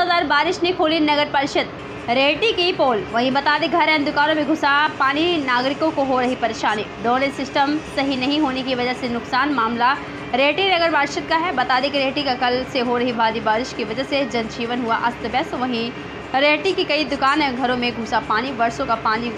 मूसलाधार बारिश ने खोली नगर परिषद। रेहटी की पोल, वहीं बता दें घर एवं दुकानों में घुसा पानी, नागरिकों को हो रही परेशानी। ड्रेनेज सिस्टम सही नहीं होने की वजह से नुकसान मामला रेहटी नगर परिषद का है। बता दें कि रेहटी का कल से हो रही भारी बारिश की वजह से जनजीवन हुआ अस्त व्यस्त। वहीं रेहटी की कई दुकानें घरों में घुसा पानी, वर्षों का पानी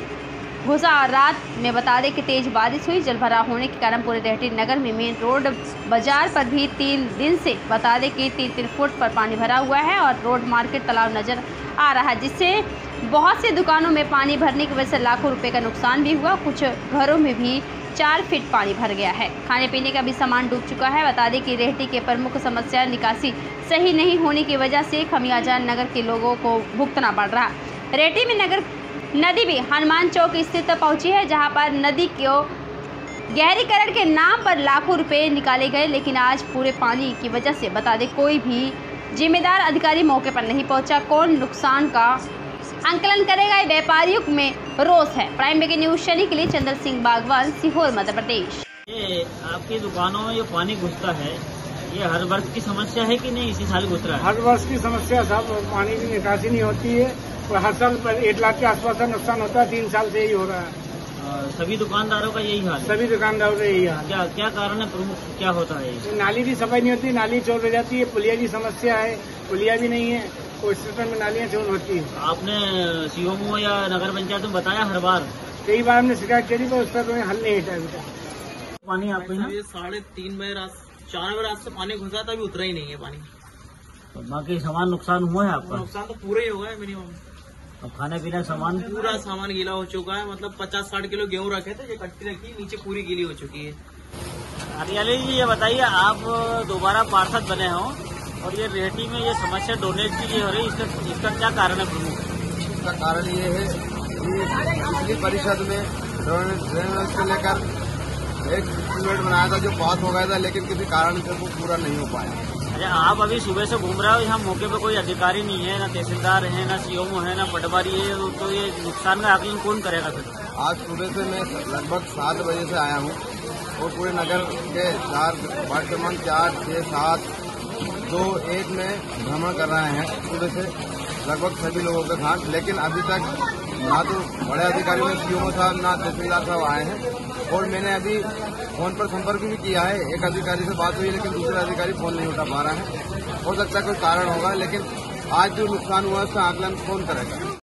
घुसा रात में बता दें कि तेज बारिश हुई जलभराव होने के कारण पूरे रेहटी नगर में मेन रोड बाज़ार पर भी तीन दिन से बता दें कि तीन तीन फुट पर पानी भरा हुआ है और रोड मार्केट तालाब नज़र आ रहा है, जिससे बहुत से दुकानों में पानी भरने की वजह से लाखों रुपए का नुकसान भी हुआ। कुछ घरों में भी चार फीट पानी भर गया है। खाने पीने का भी सामान डूब चुका है। बता दें कि रेहटी के प्रमुख समस्या निकासी सही नहीं होने की वजह से खमियाजान नगर के लोगों को भुगतना पड़ रहा। रेहटी में नगर नदी भी हनुमान चौक स्थित पहुँची है जहाँ पर नदी को गहरीकरण के नाम पर लाखों रुपए निकाले गए लेकिन आज पूरे पानी की वजह से बता दें कोई भी जिम्मेदार अधिकारी मौके पर नहीं पहुँचा। कौन नुकसान का आंकलन करेगा? ये व्यापारियों में रोष है। प्राइम ब्रेकिंग न्यूज़ शनि के लिए चंद्र सिंह बागवान सीहोर मध्य प्रदेश। ये आपकी दुकानों में जो पानी घुसता है ये हर वर्ष की समस्या है कि नहीं? इसी साल घुस रहा है। हर वर्ष की समस्या साहब पानी की निकासी नहीं होती है। हर साल एक लाख के आसपास का नुकसान होता है तीन साल से यही हो रहा है। सभी दुकानदारों का यही हाल है? सभी दुकानदारों का यही हाल। क्या क्या कारण है प्रमुख? क्या होता है? नाली की सफ़ाई नहीं होती नाली चोर हो जाती है पुलिया की समस्या है पुलिया भी नहीं है तरह में नालियाँ चोर होती है। आपने सीओमओ या नगर पंचायत में बताया हर बार? कई बार हमने शिकायत करी पर उसका कोई हल नहीं है पानी आपके ये साढ़े तीन बजे रात चार बजे रात से पानी घुसा था अभी उतरा ही नहीं है पानी। तो बाकी सामान नुकसान हुआ है आपका? नुकसान तो पूरा ही होगा मिनिमम अब खाने पीने का सामान? पूरा सामान गीला हो चुका है मतलब पचास साठ किलो गेहूँ रखे थे ये कट्टी रखी नीचे पूरी गीली हो चुकी है। हरियाली जी ये बताइए आप दोबारा पार्षद बने हो और ये रेहटी में ये समस्या डोनेट की ये हो रही है इसका इसका क्या कारण है प्रमुख? इसका कारण ये है कि पिछली परिषद में ड्रेनेज को लेकर एक एस्टिमेट बनाया था जो पास हो गया था लेकिन किसी कारण से वो पूरा नहीं हो पाया। आप अभी सुबह से घूम रहे हो, यहाँ मौके पे कोई अधिकारी नहीं है, ना तहसीलदार है, ना सीओमओ है, ना पटवारी है तो- ये नुकसान का आकलन कौन करेगा फिर? आज सुबह से मैं लगभग सात बजे से आया हूँ और पूरे नगर के चार वार्ड क्रमांक चार छः सात, दो, एक में भ्रमण कर रहे हैं सुबह से। लगभग सभी लोगों के साथ, लेकिन अभी तक ना तो बड़े अधिकारी में सीओ साहब, ना तहसीलदार साहब आए हैं। और मैंने अभी फ़ोन पर संपर्क भी किया है। एक अधिकारी से बात हुई, लेकिन दूसरा अधिकारी फ़ोन नहीं उठा पा रहा है। हो सकता कोई कारण होगा, लेकिन आज जो नुकसान हुआ उसका आकलन कौन करेगा?